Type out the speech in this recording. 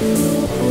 Thank you.